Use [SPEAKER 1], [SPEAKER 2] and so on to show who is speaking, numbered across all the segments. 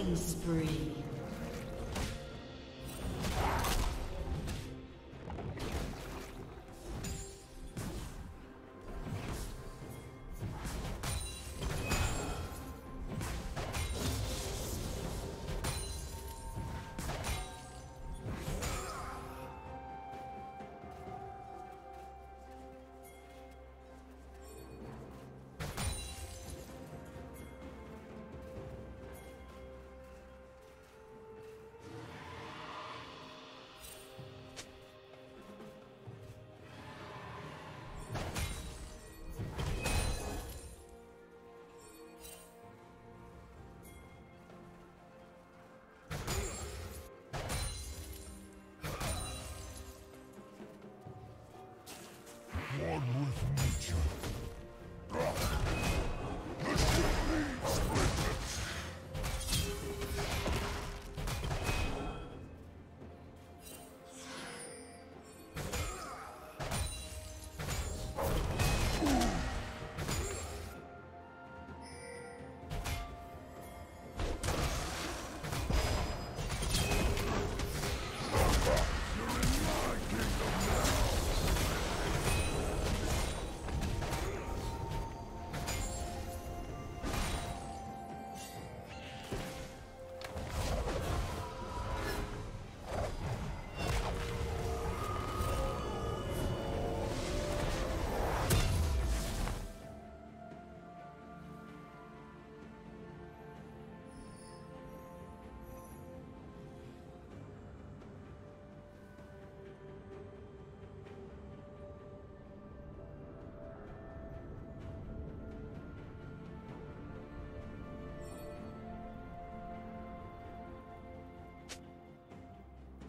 [SPEAKER 1] Killing spree.
[SPEAKER 2] Nature.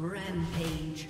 [SPEAKER 1] Rampage.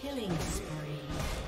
[SPEAKER 1] Killing spree.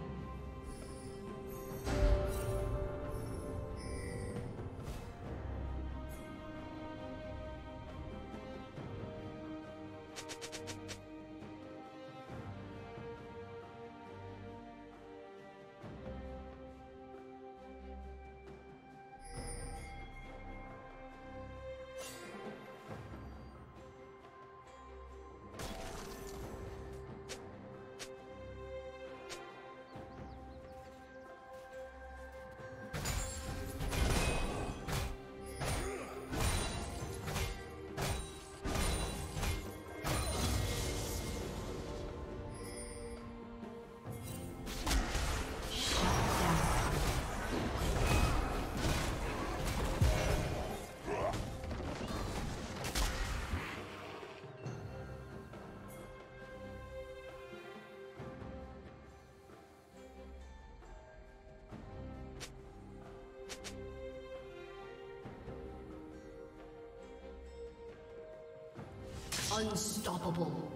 [SPEAKER 1] Unstoppable.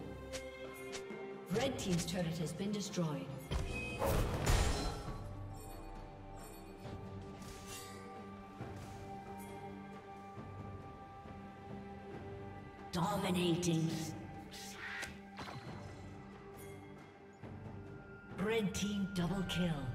[SPEAKER 1] Red Team's turret has been destroyed. Dominating. Red Team double kill.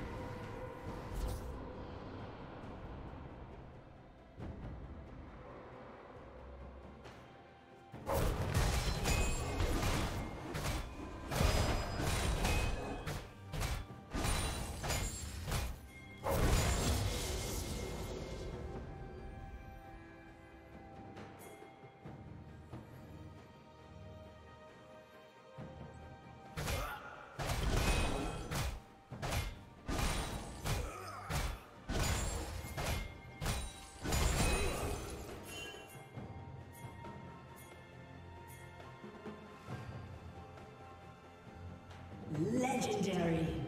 [SPEAKER 3] Legendary.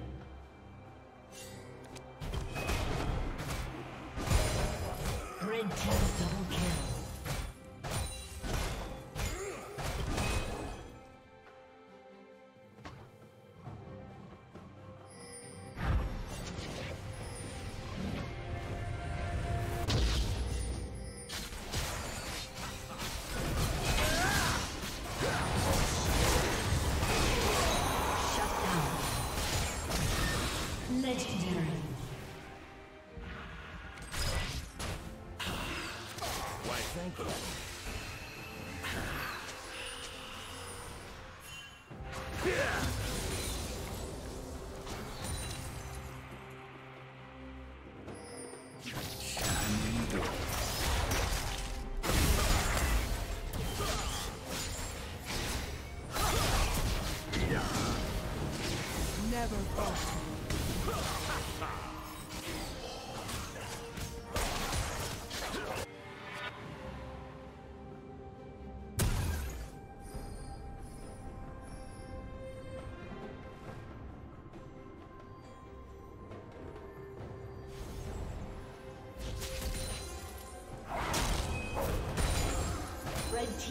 [SPEAKER 3] Legendary. Why,
[SPEAKER 1] thank you.
[SPEAKER 3] Yeah!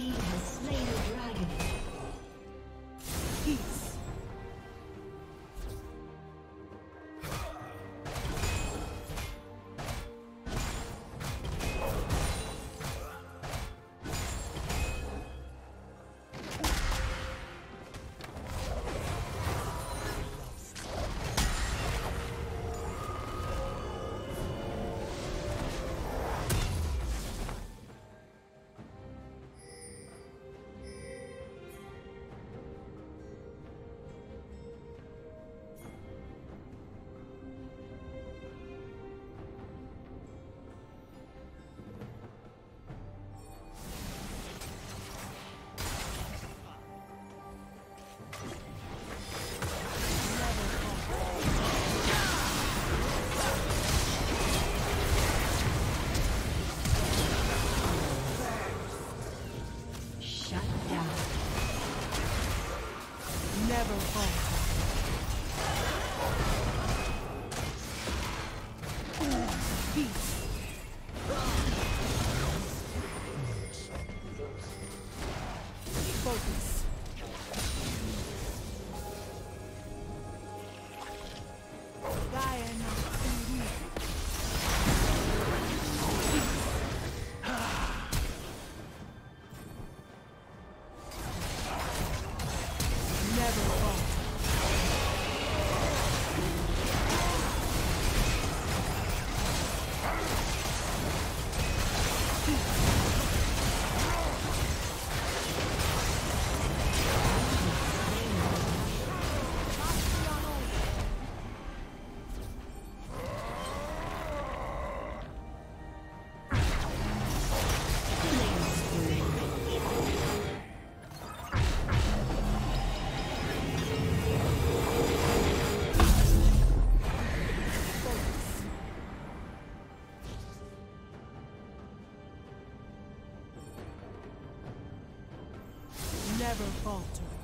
[SPEAKER 3] Team has
[SPEAKER 1] Never falter.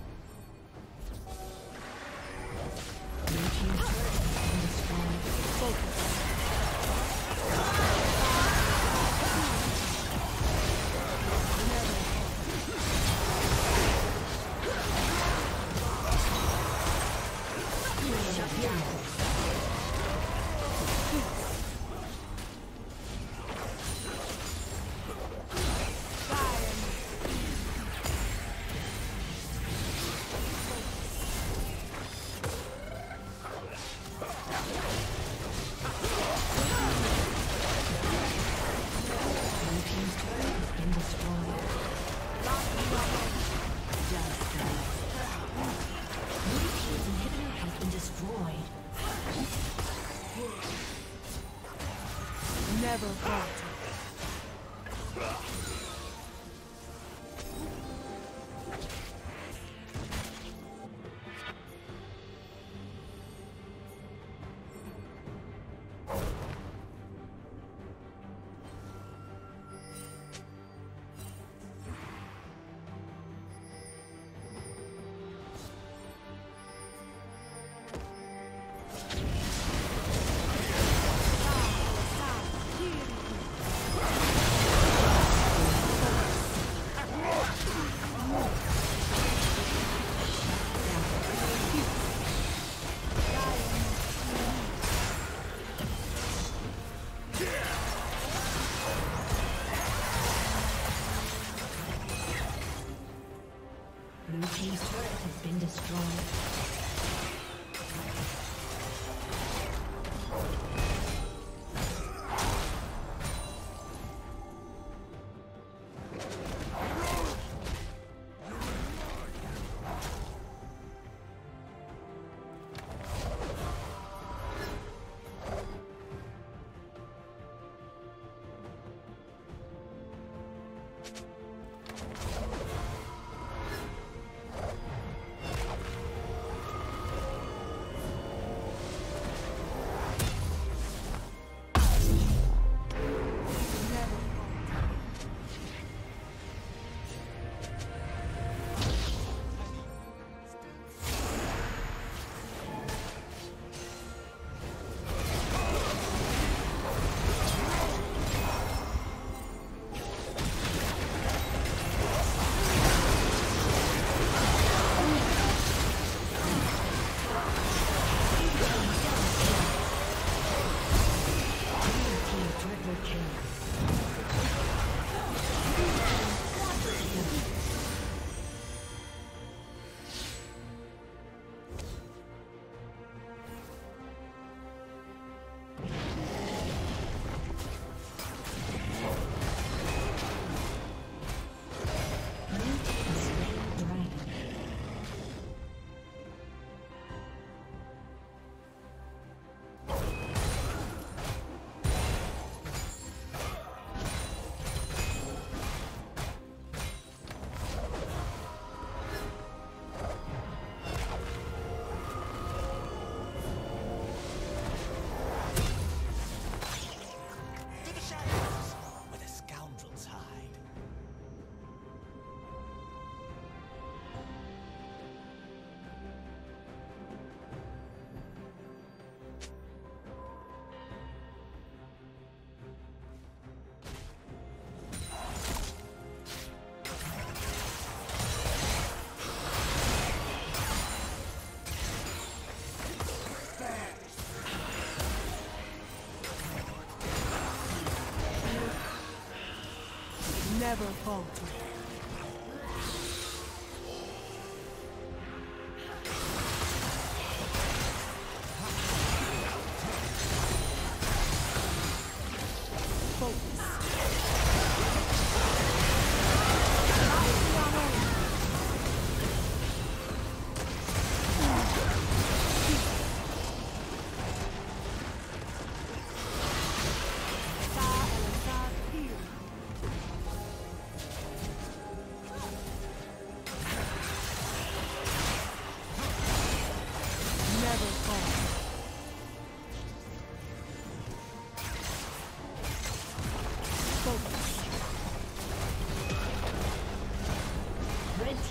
[SPEAKER 1] Never falter.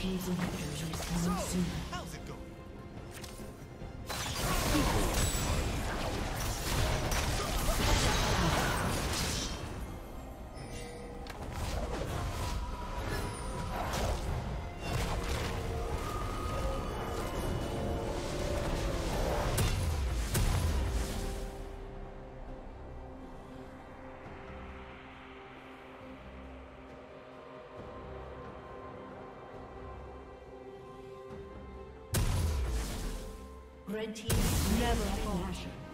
[SPEAKER 3] team's
[SPEAKER 1] inhibitors respond coming soon. Red team
[SPEAKER 3] never
[SPEAKER 1] been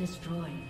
[SPEAKER 1] destroyed.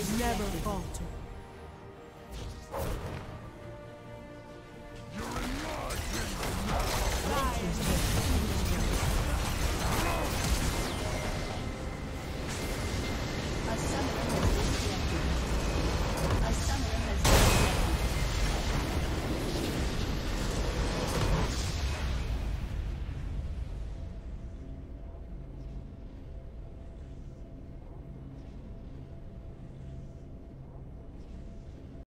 [SPEAKER 3] Never falter.